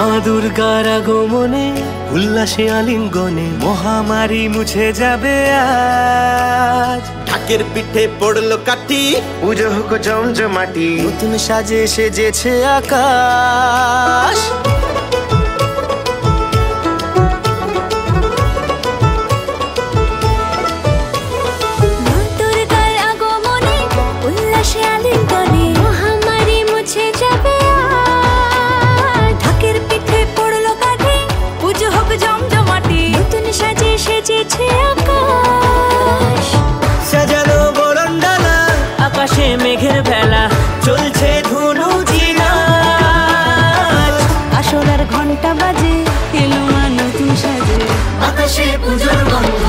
মা দুর্গার আগমনে উল্লাসে আলিঙ্গনে মহামারী মুছে যাবে আজ। ঢাকের পিঠে পড়ল কাটি পুজো হোক জমজমাটি নতুন সাজে সেজেছে আকাশ। ঘণ্টা বাজে এলো মা নতুন আকাশে পুজোর গন্ধ।